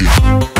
You.